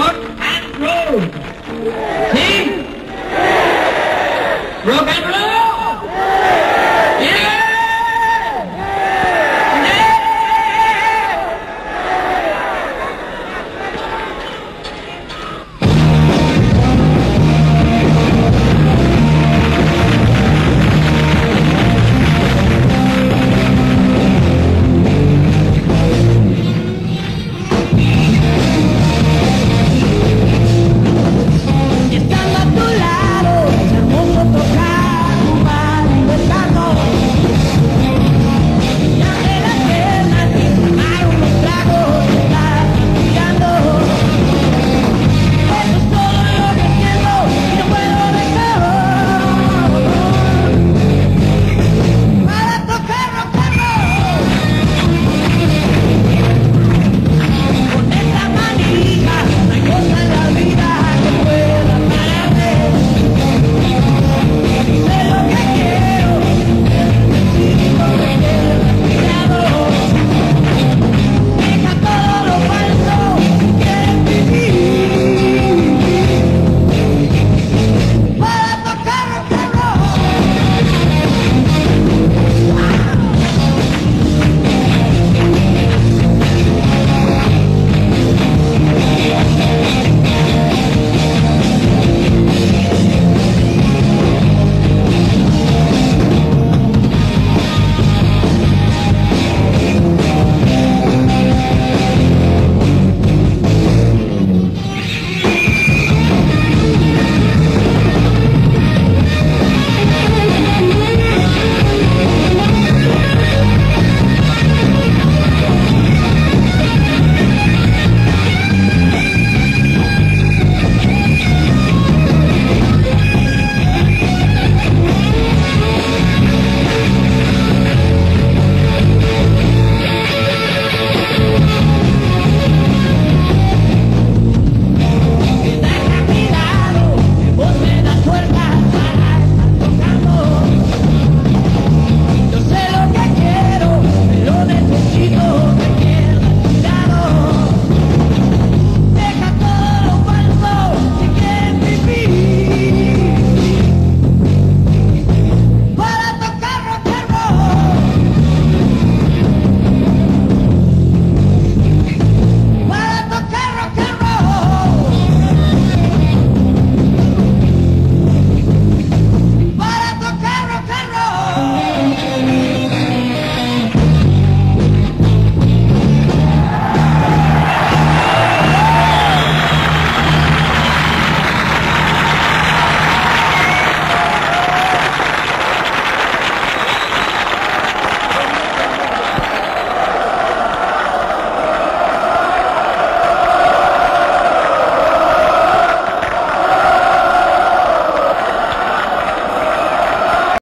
rock and roll. See? Rock and roll.